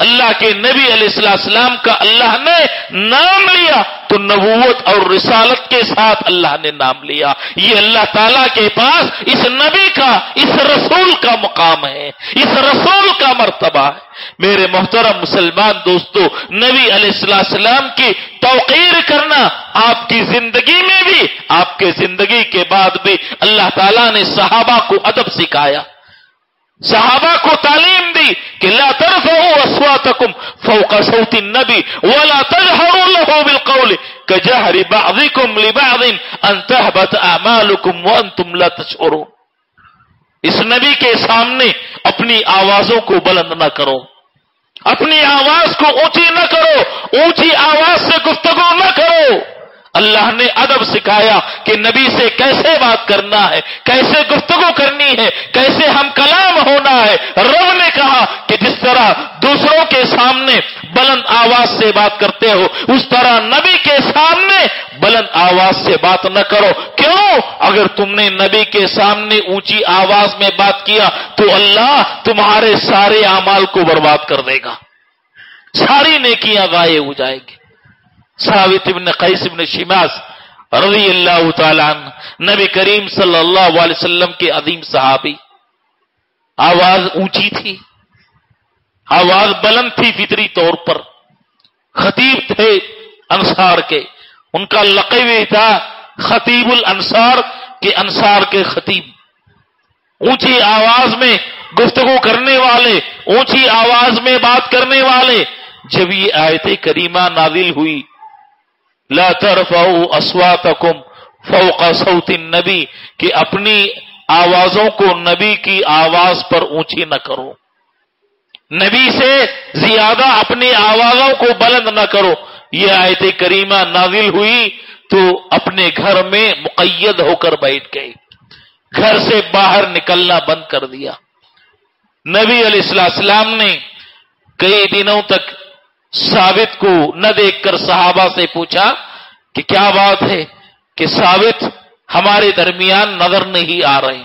Speaker 1: اللہ کے نبی علیہ السلام کا اللہ نے نام لیا تو نبوت اور رسالت کے ساتھ اللہ نے نام لیا۔ یہ اللہ تعالیٰ کے پاس اس نبی کا، اس رسول کا مقام ہے، اس رسول کا مرتبہ ہے۔ میرے محترم مسلمان دوستو، نبی علیہ السلام کی توقیر کرنا آپ کی زندگی میں بھی، آپ کے زندگی کے بعد بھی اللہ تعالیٰ نے صحابہ کو ادب سکھایا۔ صحابہ کو تعلیم دی کہ لا ترفعوا اصواتكم فوق صوت النبي ولا تجهروا له بالقول كجهر بعضكم لبعض ان تهبط اعمالكم وانتم لا تشعرون۔ اس نبی کے سامنے اپنی آوازوں کو بلند نہ کرو۔ اپنی آواز کو اونچی نہ کرو۔ اونچی آواز سے گفتگو نہ کرو۔ اللہ نے ادب سکھایا کہ نبی سے کیسے بات کرنا ہے، کیسے گفتگو کرنی ہے، کیسے ہم کلام ہونا ہے۔ رب نے کہا کہ جس طرح دوسروں کے سامنے بلند آواز سے بات کرتے ہو، اس طرح نبی کے سامنے بلند آواز سے بات نہ کرو۔ کیوں؟ اگر تم نے نبی کے سامنے اونچی آواز میں بات کیا تو اللہ تمہارے سارے اعمال کو برباد کر دے گا۔ ساری نیکیاں غائب ہو جائے گی۔ ثابت ابن قیس ابن شماس رضی اللہ تعالیٰ عنہ، نبی کریم صلی اللہ علیہ وسلم کے عظیم صحابی۔ آواز اونچی تھی۔ آواز بلند تھی فطری طور پر۔ خطیب تھے انصار کے۔ ان کا لقب تھا، خطیب الانصار کے انصار کے خطیب۔ اونچی آواز میں گفتگو کرنے والے، اونچی آواز میں بات کرنے والے۔ جب یہ آیت کریمہ نازل ہوئی لا ترفعوا اصواتکم فوق صوت النبی، کہ اپنی آوازوں کو نبی کی آواز پر اونچی نہ کرو۔ نبی سے زیادہ اپنی آوازوں کو بلند نہ کرو۔ یہ آیت کریمہ نازل ہوئی تو اپنے گھر میں مقید ہو کر بیٹھ گئے۔ گھر سے باہر نکلنا بند کر دیا۔ نبی علیہ السلام نے کئی دنوں تک ثابت کو نہ دیکھ کر صحابہ سے پوچھا کہ کیا بات ہے کہ ثابت ہمارے درمیان نظر نہیں آ رہے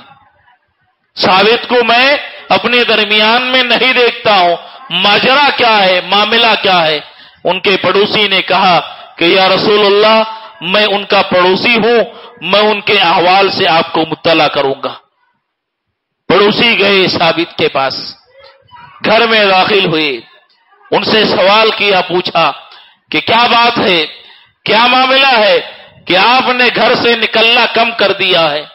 Speaker 1: ثابت کو میں اپنے درمیان میں نہیں دیکھتا ہوں۔ ماجرا کیا ہے؟ معاملہ کیا ہے؟ ان کے پڑوسی نے کہا کہ یا رسول اللہ، میں ان کا پڑوسی ہوں، میں ان کے احوال سے آپ کو مطلع کروں گا۔ پڑوسی گئے ثابت کے پاس، گھر میں داخل ہوئے۔ ان سے سوال کیا، پوچھا کہ کیا بات ہے؟ کیا معاملہ ہے کہ آپ نے گھر سے نکلنا کم کر دیا ہے؟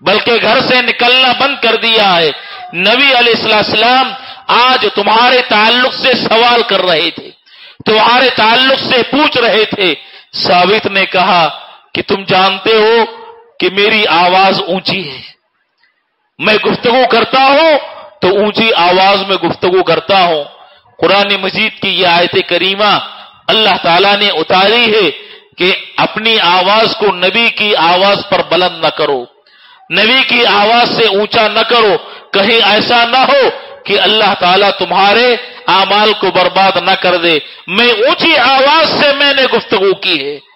Speaker 1: بلکہ گھر سے نکلنا بند کر دیا ہے۔ نبی علیہ السلام آج تمہارے تعلق سے سوال کر رہے تھے، تمہارے تعلق سے پوچھ رہے تھے۔ ثابت نے کہا کہ تم جانتے ہو کہ میری آواز اونچی ہے۔ میں گفتگو کرتا ہوں تو اونچی آواز میں گفتگو کرتا ہوں۔ قرآن مجید کی یہ آیت کریمہ اللہ تعالیٰ نے اتاری ہے کہ اپنی آواز کو نبی کی آواز پر بلند نہ کرو۔ نبی کی آواز سے اونچا نہ کرو۔ کہیں ایسا نہ ہو کہ اللہ تعالیٰ تمہارے اعمال کو برباد نہ کر دے۔ میں اونچی آواز سے میں نے گفتگو کی ہے۔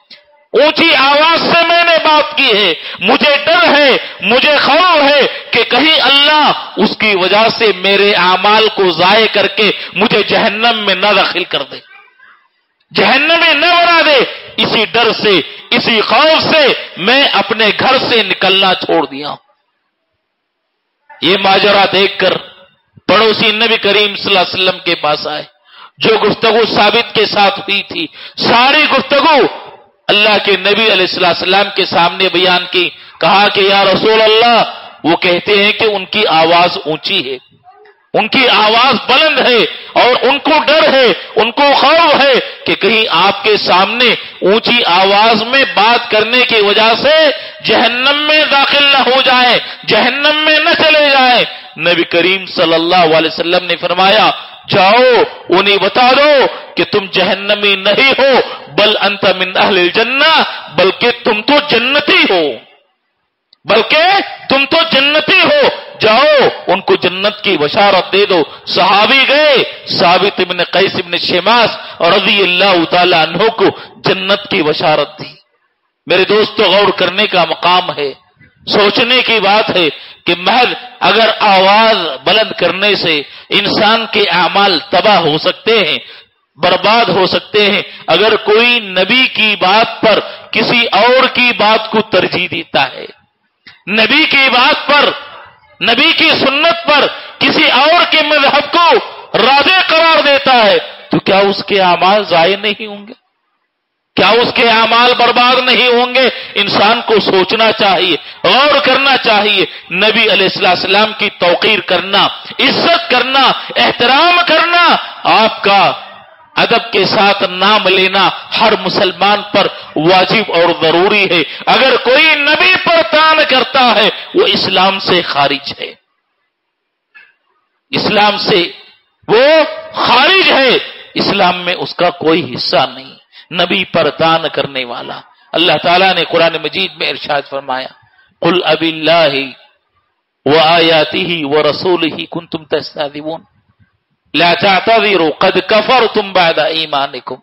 Speaker 1: اونچی آواز سے میں نے بات کی ہے۔ مجھے ڈر ہے، مجھے خوف ہے کہ کہیں اللہ اس کی وجہ سے میرے اعمال کو ضائع کر کے مجھے جہنم میں نہ داخل کر دے۔ جہنم میں نہ بنا دے۔ اسی ڈر سے، اسی خوف سے میں اپنے گھر سے نکلنا چھوڑ دیا۔ یہ ماجرا دیکھ کر پڑوسی نبی کریم صلی اللہ علیہ وسلم کے پاس آئے۔ جو گفتگو ثابت کے ساتھ ہوئی تھی، ساری گفتگو اللہ کے نبی علیہ السلام کے سامنے بیان کی، کہا کہ یا رسول اللہ، وہ کہتے ہیں کہ ان کی آواز اونچی ہے۔ ان کی آواز بلند ہے اور ان کو ڈر ہے، ان کو خوف ہے کہ کہیں آپ کے سامنے اونچی آواز میں بات کرنے کی وجہ سے جہنم میں داخل نہ ہو جائے، جہنم میں نہ چلے جائے۔ نبی کریم صلی اللہ علیہ وسلم نے فرمایا جاؤ، انہیں بتا دو کہ تم جہنمی نہیں ہو، بل انت من اہل الجنہ، بلکہ تم تو جنتی ہو۔ بلکہ تم تو جنتی ہو۔ جاؤ، ان کو جنت کی بشارت دے دو۔ صحابی گئے، ثابت ابن قیس ابن شماس اور رضی اللہ تعالی عنہ کو جنت کی بشارت دی۔ میرے دوستو، غور کرنے کا مقام ہے۔ سوچنے کی بات ہے کہ محض اگر آواز بلند کرنے سے انسان کے اعمال تباہ ہو سکتے ہیں، برباد ہو سکتے ہیں، اگر کوئی نبی کی بات پر کسی اور کی بات کو ترجیح دیتا ہے۔ نبی کی بات پر، نبی کی سنت پر کسی اور کے مذہب کو راجے قرار دیتا ہے، تو کیا اس کے اعمال ضائع نہیں ہوں گے؟ کیا اس کے اعمال برباد نہیں ہوں گے؟ انسان کو سوچنا چاہیے، غور کرنا چاہیے، نبی علیہ السلام کی توقیر کرنا، عزت کرنا، احترام کرنا، آپ کا ادب کے ساتھ نام لینا ہر مسلمان پر واجب اور ضروری ہے۔ اگر کوئی نبی پر تان کرتا ہے، وہ اسلام سے خارج ہے۔ اسلام سے وہ خارج ہے۔ اسلام میں اس کا کوئی حصہ نہیں۔ نبی پر تان کرنے والا۔ اللہ تعالیٰ نے قرآن مجید میں ارشاد فرمایا کل اب اللہ وہ آیاتی ہی وہ رسول ہی کن تم تستا لا تعتذروا، قد کفرتم بعد ایمانکم۔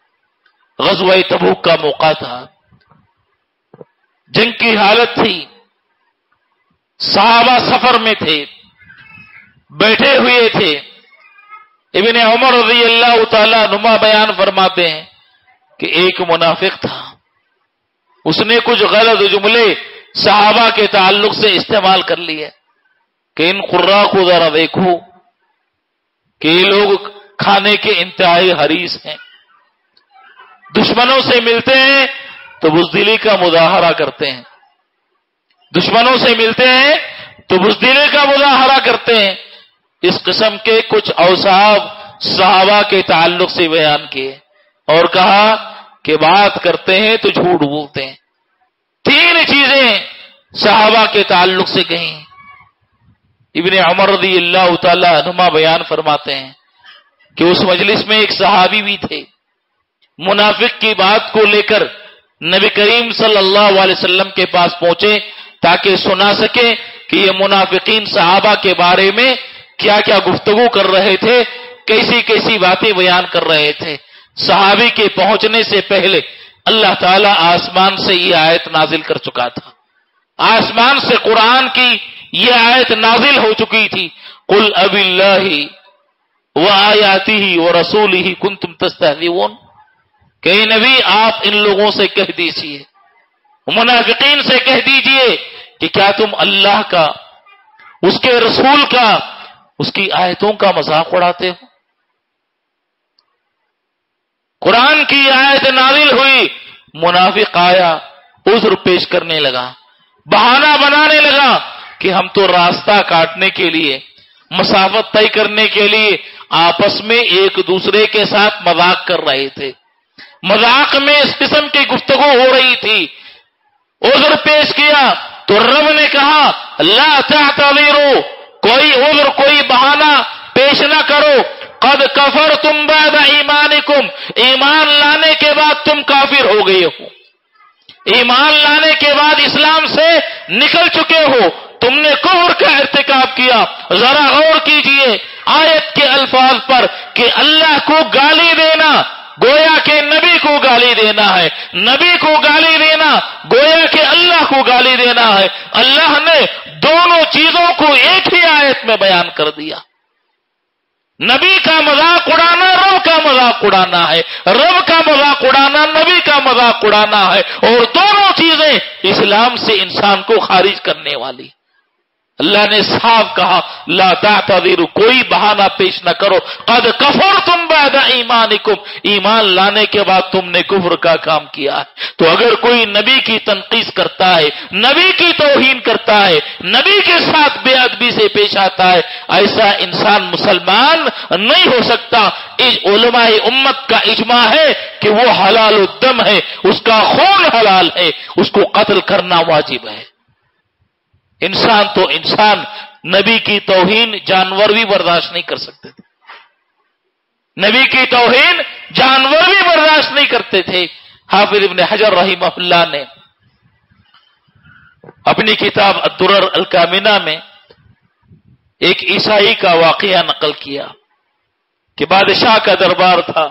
Speaker 1: غزوہ تبوک کا موقع تھا۔ جنگ کی حالت تھی۔ صحابہ سفر میں تھے۔ بیٹھے ہوئے تھے۔ ابن عمر رضی اللہ تعالی نما بیان فرماتے ہیں کہ ایک منافق تھا۔ اس نے کچھ غلط جملے صحابہ کے تعلق سے استعمال کر لیے کہ ان قرا کو ذرا دیکھو کہ یہ لوگ کھانے کے انتہائی حریص ہیں۔ دشمنوں سے ملتے ہیں تو بزدلی کا مظاہرہ کرتے ہیں۔ دشمنوں سے ملتے ہیں تو بزدلی کا مظاہرہ کرتے ہیں۔ اس قسم کے کچھ اوساب صحابہ کے تعلق سے بیان کیے۔ اور کہا کہ بات کرتے ہیں تو جھوٹ بولتے ہیں۔ تین چیزیں صحابہ کے تعلق سے کہیں۔ ابن عمر رضی اللہ تعالی عنما بیان فرماتے ہیں کہ اس مجلس میں ایک صحابی بھی تھے۔ منافق کی بات کو لے کر نبی کریم صلی اللہ علیہ وسلم کے پاس پہنچے تاکہ سنا سکے کہ یہ منافقین صحابہ کے بارے میں کیا کیا گفتگو کر رہے تھے، کیسی کیسی باتیں بیان کر رہے تھے۔ صحابی کے پہنچنے سے پہلے اللہ تعالی آسمان سے یہ آیت نازل کر چکا تھا۔ آسمان سے قرآن کی یہ آیت نازل ہو چکی تھی۔ کل اب اللہ وہ آیاتی ہی وہ رسول ہی کن تم کہ نبی، آپ ان لوگوں سے کہہ دیجیے منافقین سے کہہ دیجیے کہ کیا تم اللہ کا، اس کے رسول کا، اس کی آیتوں کا مذاق اڑاتے ہو؟ قرآن کی آیت نازل ہوئی، منافق آیا، عذر پیش کرنے لگا، بہانہ بنانے لگا کہ ہم تو راستہ کاٹنے کے لیے، مسافت طے کرنے کے لیے آپس میں ایک دوسرے کے ساتھ مذاق کر رہے تھے۔ مذاق میں اس قسم کی گفتگو ہو رہی تھی۔ عذر پیش کیا تو رب نے کہا، لا تعتذروا، کوئی عذر، کوئی بہانہ پیش نہ کرو۔ قد کفر تم بعد ایمانکم ایمان لانے کے بعد تم کافر ہو گئے ہو۔ ایمان لانے کے بعد اسلام سے نکل چکے ہو۔ تم نے کفر کا ارتکاب کیا۔ ذرا غور کیجیے آیت کے الفاظ پر کہ اللہ کو گالی دینا گویا کہ نبی کو گالی دینا ہے۔ نبی کو گالی دینا گویا کہ اللہ کو گالی دینا ہے۔ اللہ نے دونوں چیزوں کو ایک ہی آیت میں بیان کر دیا۔ نبی کا مذاق اڑانا، رب کا مذاق اڑانا ہے۔ رب کا مذاق اڑانا، نبی کا مذاق اڑانا ہے۔ اور دونوں چیزیں اسلام سے انسان کو خارج کرنے والی۔ اللہ نے صاف کہا، لا تعتذر کوئی بہانہ پیش نہ کرو۔ قد کفر تم بعد ایمانکم ایمان لانے کے بعد تم نے کفر کا کام کیا ہے۔ تو اگر کوئی نبی کی تنقید کرتا ہے، نبی کی توہین کرتا ہے، نبی کے ساتھ بے ادبی سے پیش آتا ہے، ایسا انسان مسلمان نہیں ہو سکتا۔ علماء امت کا اجماع ہے کہ وہ حلال الدم ہے، اس کا خون حلال ہے، اس کو قتل کرنا واجب ہے۔ انسان تو انسان، نبی کی توہین جانور بھی برداشت نہیں کر سکتے تھے۔ نبی کی توہین جانور بھی برداشت نہیں کرتے تھے۔ حافظ ابن حجر رحمہ اللہ نے اپنی کتاب الدرر الکامنہ میں ایک عیسائی کا واقعہ نقل کیا کہ بادشاہ کا دربار تھا۔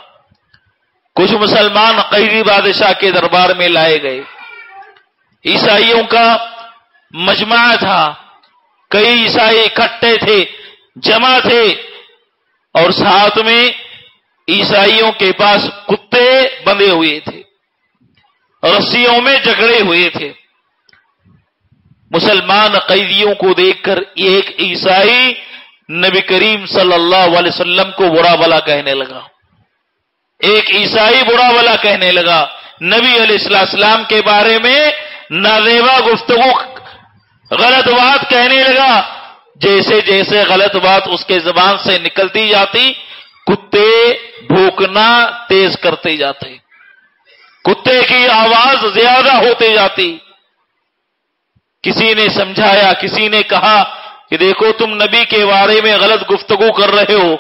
Speaker 1: کچھ مسلمان قیدی بادشاہ کے دربار میں لائے گئے۔ عیسائیوں کا مجمع تھا۔ کئی عیسائی اکٹھے تھے، جمع تھے۔ اور ساتھ میں عیسائیوں کے پاس کتے بندے ہوئے تھے۔ رسیوں میں جگڑے ہوئے تھے۔ مسلمان قیدیوں کو دیکھ کر ایک عیسائی نبی کریم صلی اللہ علیہ وسلم کو برا بلا کہنے لگا۔ ایک عیسائی برا بلا کہنے لگا۔ نبی علیہ السلام کے بارے میں نازیبا گفتگو غلط بات کہنے لگا۔ جیسے جیسے غلط بات اس کے زبان سے نکلتی جاتی، کتے بھوکنا تیز کرتے جاتے۔ کتے کی آواز زیادہ ہوتے جاتی۔ کسی نے سمجھایا، کسی نے کہا کہ دیکھو تم نبی کے بارے میں غلط گفتگو کر رہے ہو۔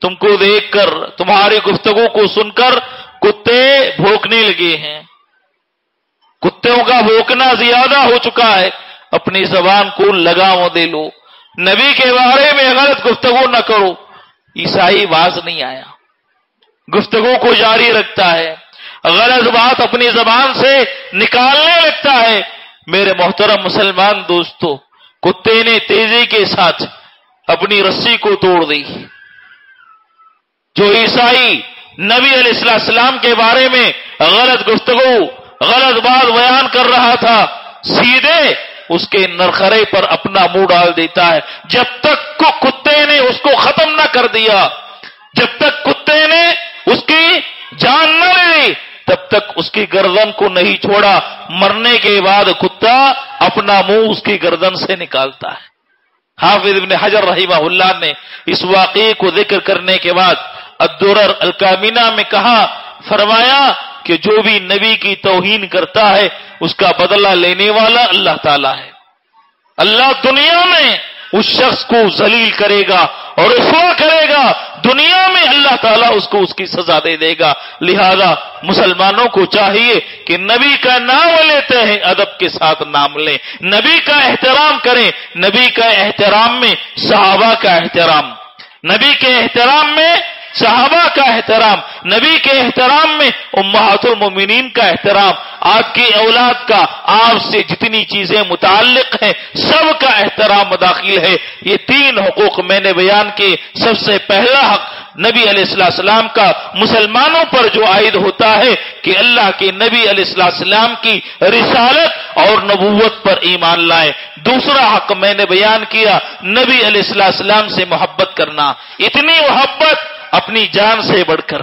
Speaker 1: تم کو دیکھ کر، تمہاری گفتگو کو سن کر کتے بھوکنے لگے ہیں۔ کتوں کا بھوکنا زیادہ ہو چکا ہے۔ اپنی زبان کو لگاؤ دے لو۔ نبی کے بارے میں غلط گفتگو نہ کرو۔ عیسائی باز نہیں آیا۔ گفتگو کو جاری رکھتا ہے۔ غلط بات اپنی زبان سے نکالنے لگتا ہے۔ میرے محترم مسلمان دوستو، کتے نے تیزی کے ساتھ اپنی رسی کو توڑ دی۔ جو عیسائی نبی علیہ السلام کے بارے میں غلط گفتگو، غلط بات بیان کر رہا تھا، سیدھے اس کے نرخرے پر اپنا منہ ڈال دیتا ہے۔ جب تک کو کتے نے اس کو ختم نہ کر دیا، جب تک کتے نے اس کی جان نہ لی، تب تک اس کی گردن کو نہیں چھوڑا۔ مرنے کے بعد کتا اپنا منہ اس کی گردن سے نکالتا ہے۔ حافظ ابن حجر رحمہ اللہ نے اس واقعے کو ذکر کرنے کے بعد الدرر الکامینہ میں کہا، فرمایا کہ جو بھی نبی کی توہین کرتا ہے، اس کا بدلہ لینے والا اللہ تعالی ہے۔ اللہ دنیا میں اس شخص کو ذلیل کرے گا اور رسوا کرے گا۔ دنیا میں اللہ تعالیٰ اس کو اس کی سزا دے دے گا۔ لہذا مسلمانوں کو چاہیے کہ نبی کا نام لیتے ہیں، ادب کے ساتھ نام لیں۔ نبی کا احترام کریں۔ نبی کا احترام میں صحابہ کا احترام۔ نبی کے احترام میں صحابہ کا احترام، نبی کے احترام میں، امہات المومنین کا احترام، آپ کی اولاد کا، آپ سے جتنی چیزیں متعلق ہیں، سب کا احترام داخل ہے۔ یہ تین حقوق میں نے بیان کیے۔ سب سے پہلا حق نبی علیہ السلام کا، مسلمانوں پر جو عائد ہوتا ہے کہ اللہ کے نبی علیہ السلام کی رسالت اور نبوت پر ایمان لائے دوسرا حق میں نے بیان کیا، نبی علیہ السلام سے محبت کرنا۔ اتنی محبت اپنی جان سے بڑھ کر،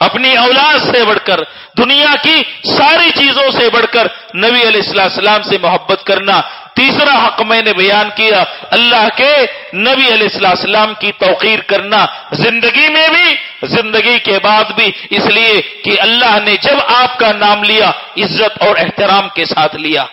Speaker 1: اپنی اولاد سے بڑھ کر، دنیا کی ساری چیزوں سے بڑھ کر نبی علیہ السلام سے محبت کرنا۔ تیسرا حق میں نے بیان کیا، اللہ کے نبی علیہ السلام کی توقیر کرنا۔ زندگی میں بھی، زندگی کے بعد بھی۔ اس لیے کہ اللہ نے جب آپ کا نام لیا، عزت اور احترام کے ساتھ لیا۔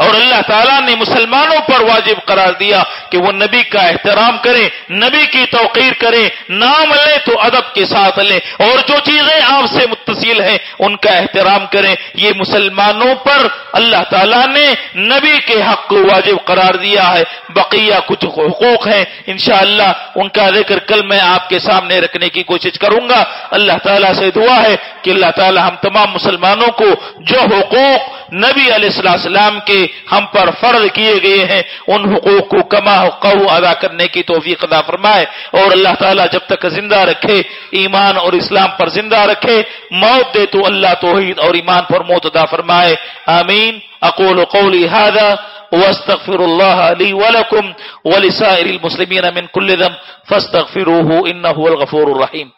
Speaker 1: اور اللہ تعالیٰ نے مسلمانوں پر واجب قرار دیا کہ وہ نبی کا احترام کریں، نبی کی توقیر کریں، نام لے تو ادب کے ساتھ لیں۔ اور جو چیزیں آپ سے متصل ہیں، ان کا احترام کریں۔ یہ مسلمانوں پر اللہ تعالیٰ نے نبی کے حق کو واجب قرار دیا ہے۔ بقیہ کچھ حقوق ہیں۔ انشاءاللہ ان کا ذکر کل میں آپ کے سامنے رکھنے کی کوشش کروں گا۔ اللہ تعالیٰ سے دعا ہے۔ کہ اللہ تعالیٰ ہم تمام مسلمانوں کو جو حقوق نبی علیہ السلام کے ہم پر فرض کیے گئے ہیں، ان حقوق کو کما قو ادا کرنے کی توفیق ادا فرمائے اور اللہ تعالیٰ جب تک زندہ رکھے، ایمان اور اسلام پر زندہ رکھے، موت دے تو اللہ توحید اور ایمان پر موت ادا فرمائے۔ آمین۔ اقول قولی هذا واستغفر الله لي ولكم ولسائر المسلمين من كل ذنب فاستغفروه انه هو الغفور الرحيم